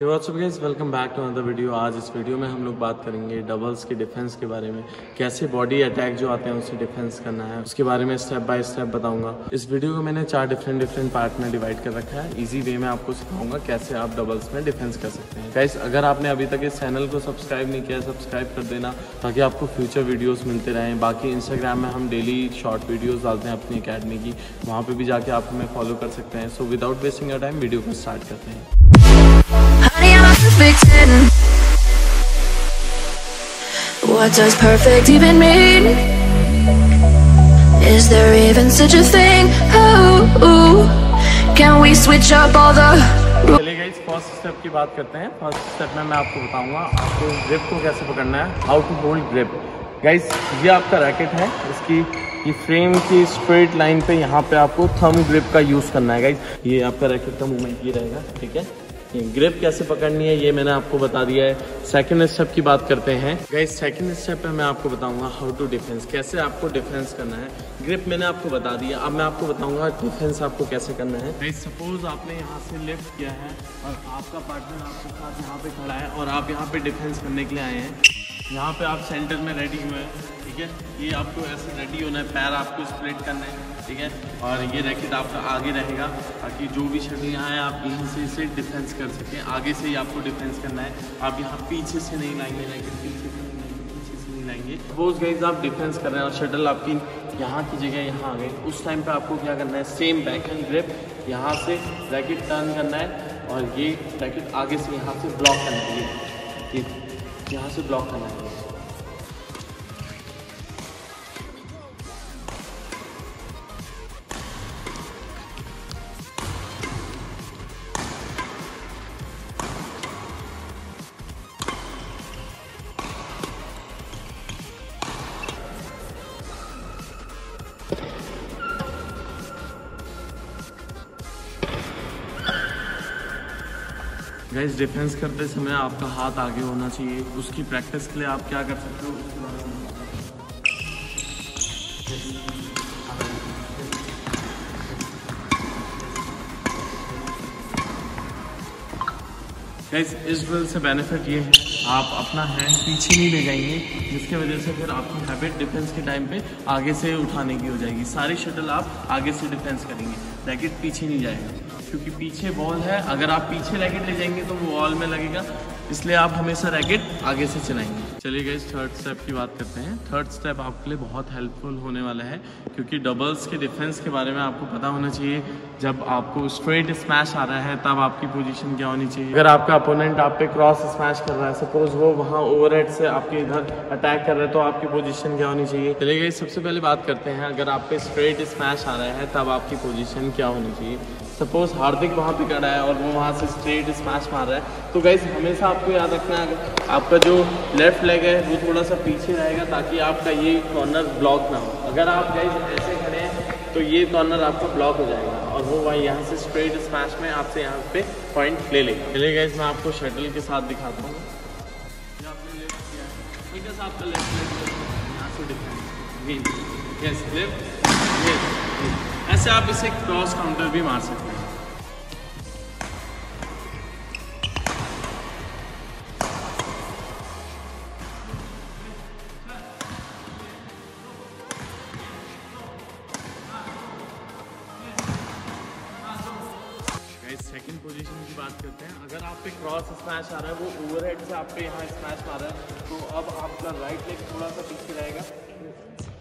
Welcome back to another video आज इस video में हम लोग बात करेंगे डबल्स के डिफेंस के बारे में। कैसे बॉडी अटैक जो आते हैं उसे डिफेंस करना है, उसके बारे में स्टेप बाय स्टेप बताऊँगा। इस वीडियो को मैंने चार डिफरेंट डिफरेंट पार्ट में डिवाइड कर रखा है। इजी वे में आपको सिखाऊँगा कैसे आप डबल्स में डिफेंस कर सकते हैं। गाइस अगर आपने अभी तक इस चैनल को सब्सक्राइब नहीं किया सब्सक्राइब कर देना ताकि आपको फ्यूचर वीडियोज़ मिलते रहें। बाकी इंस्टाग्राम में हम डेली शॉर्ट वीडियोज़ डालते हैं अपनी अकेडमी की। वहाँ पर भी जाके आप हमें फॉलो कर सकते हैं। So without wasting a time video को स्टार्ट करते हैं। Perfect 10. What does perfect even mean? Is there even such a thing? Ooh, can we switch up all the first step की बात करते हैं फ़र्स्ट स्टेप में मैं आपको बताऊँगा आपको ग्रिप को कैसे पकड़ना है how to hold grip guys ये आपका रैकेट है इसकी ये फ्रेम की स्ट्रेट लाइन पे यहाँ पे आपको थम ग्रिप का यूज़ करना है गाइस ये आपका रैकेट का मूवमेंट ये रहेगा ठीक है ग्रिप कैसे पकड़नी है, ये मैंने आपको बता दिया है। सेकंड स्टेप की बात करते हैं। गाइस सेकंड स्टेप पे मैं आपको बताऊँगा हाउ टू डिफेंस कैसे आपको डिफेंस करना है। ग्रिप मैंने आपको बता दिया, अब मैं आपको बताऊँगा डिफेंस आपको कैसे करना है। गाइस सपोज़ आपने यहाँ से लिफ्ट किया है और आपका पार्टनर आपके साथ यहाँ पे खड़ा है और आप यहाँ पे डिफेंस करने के लिए आए हैं। यहाँ पे आप सेंटर में रेडी हुए हैं, ठीक है? ये आपको ऐसे रेडी होना है, पैर आपको स्प्लिट करना है। ठीक है? और ये रैकेट आपका आगे रहेगा, ताकि जो भी शटल यहाँ है, आप यहीं से इसे डिफेंस कर सकें। आगे से ही आपको डिफेंस करना है। आप यहाँ पीछे से नहीं लाएँगे रैकेट पीछे से पीछे से नहीं लाएँगे। सपोज़ गाइज़ आप डिफेंस कर रहे हैं और शटल आपकी यहाँ की जगह यहाँ आ गई। उस टाइम पे आपको क्या करना है? सेम बैक हैंड ग्रिप यहाँ से रैकेट टर्न करना है और ये रैकेट आगे से यहाँ से ब्लॉक करना है। ये यहाँ से ब्लॉक करना है। गाइस डिफेंस करते समय आपका हाथ आगे होना चाहिए। उसकी प्रैक्टिस के लिए आप क्या कर सकते हो? गाइस इस ड्रिल से बेनिफिट ये है आप अपना हैंड पीछे नहीं ले जाएँगे, जिसके वजह से फिर आपकी हैबिट डिफेंस के टाइम पे आगे से उठाने की हो जाएगी। सारी शटल आप आगे से डिफेंस करेंगे। रैकेट पीछे नहीं जाएगा। क्योंकि पीछे बॉल है। अगर आप पीछे रैकेट ले जाएँगे तो वो वॉल में लगेगा। इसलिए आप हमेशा रैकेट आगे से चलाएँगे। चलिए गए थर्ड स्टेप की बात करते हैं। थर्ड स्टेप आपके लिए बहुत हेल्पफुल होने वाला है, क्योंकि डबल्स के डिफेंस के बारे में आपको पता होना चाहिए। जब आपको स्ट्रेट स्मैश आ रहा है, तब आपकी पोजीशन क्या होनी चाहिए? अगर आपका अपोनेंट आप पे क्रॉस स्मैश कर रहा है सपोज़ वो वहाँ ओवर से आपके इधर अटैक कर रहा है तो आपकी पोजीशन क्या होनी चाहिए? चलिए गई सबसे पहले बात करते हैं, अगर आप पे स्ट्रेट स्मैश आ रहा है, तब आपकी पोजिशन क्या होनी चाहिए? सपोज़ हार्दिक वहाँ पे खड़ा है और वो वहाँ से स्ट्रेट स्मैश मार रहा है। तो गाइज़ हमेशा आपको याद रखना है आपका जो लेफ़्ट लेग है, वो थोड़ा सा पीछे रहेगा ताकि आपका ये कॉर्नर ब्लॉक ना हो। अगर आप गाइज़ ऐसे खड़े हैं तो ये कॉर्नर आपका ब्लॉक हो जाएगा और वो वहाँ यहाँ से स्ट्रेट स्मैश में आपसे यहाँ पे पॉइंट ले लेंगे। चलिए गाइज़ मैं आपको शटल के साथ दिखाता हूँ। आपका लेफ़्ट लेग यहाँ से डिफरेंस यस लेफ़्ट ऐसे आप इसे क्रॉस काउंटर भी मार सकते हैं। सेकंड पोजीशन की बात करते हैं। अगर आप पे क्रॉस स्मैश आ रहा है, वो ओवरहेड से आप पे यहाँ स्मैश मार रहा है तो अब आपका राइट लेग थोड़ा सा पीछे रहेगा।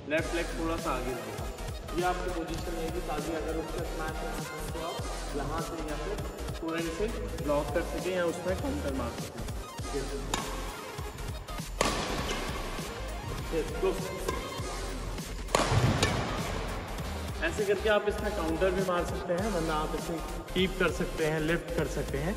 लेफ़्ट लेग थोड़ा सा आगे रहेगा। ये आपकी पोजीशन रहेगी ताकि अगर उसका स्मैश यहाँ तो आप यहाँ से या फिर पूरे इसे ब्लॉक कर सकें या उसमें काउंटर मार सकें। ऐसे करके आप इसमें काउंटर भी मार सकते हैं, वरना आप इसे कीप कर सकते हैं लिफ्ट कर सकते हैं।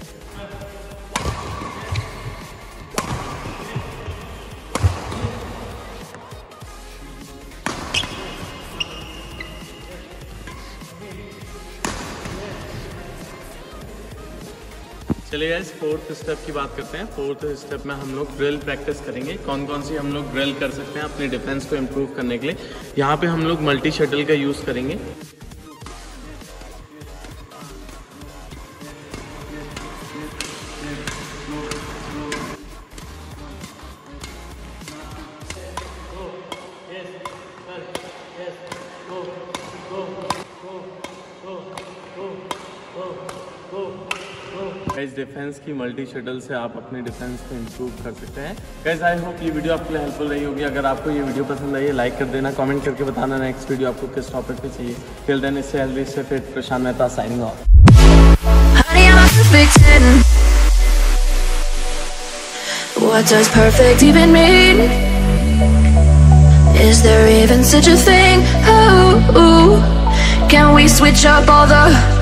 चलिए गाइस फोर्थ स्टेप की बात करते हैं। फोर्थ स्टेप में हम लोग ड्रिल प्रैक्टिस करेंगे। कौन कौन सी हम लोग ड्रिल कर सकते हैं अपने डिफेंस को इम्प्रूव करने के लिए। यहाँ पे हम लोग मल्टी शटल का यूज़ करेंगे। गाइस डिफेंस की मल्टी शटल से आप अपने डिफेंस को इंप्रूव कर सकते हैं गाइस आई होप ये वीडियो आपके लिए हेल्पफुल रही होगी अगर आपको ये वीडियो पसंद आई है लाइक कर देना कमेंट करके बताना नेक्स्ट वीडियो आपको किस टॉपिक पे चाहिए टिल देन इससे हेल्दी से fit Prashant Mehta signing off Honey, I'm a perfect 10. What does perfect even mean? Is there even such a thing? Oh, can we switch up all the